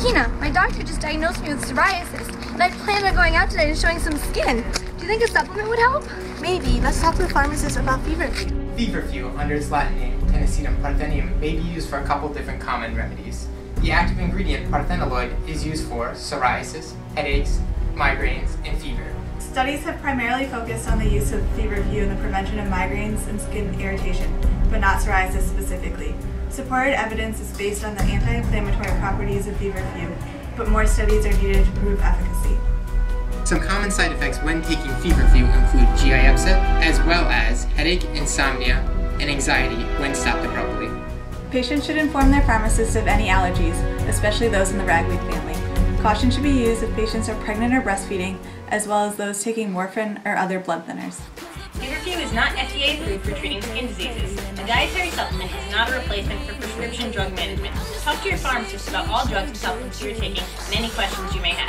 Tina, my doctor just diagnosed me with psoriasis, and I plan on going out today and showing some skin. Do you think a supplement would help? Maybe. Let's talk to the pharmacist about feverfew. Feverfew, under its Latin name, Tanacetum parthenium, may be used for a couple different common remedies. The active ingredient, parthenolide, is used for psoriasis, headaches, migraines, and fever. Studies have primarily focused on the use of feverfew in the prevention of migraines and skin irritation, but not psoriasis specifically. Supported evidence is based on the anti-inflammatory properties of feverfew, but more studies are needed to prove efficacy. Some common side effects when taking feverfew include GI upset, as well as headache, insomnia, and anxiety when stopped abruptly. Patients should inform their pharmacist of any allergies, especially those in the ragweed family. Caution should be used if patients are pregnant or breastfeeding, as well as those taking morphine or other blood thinners. Feverfew is not FDA approved for treating skin diseases. Dietary supplement is not a replacement for prescription drug management. Talk to your pharmacist about all drugs and supplements you're taking and any questions you may have.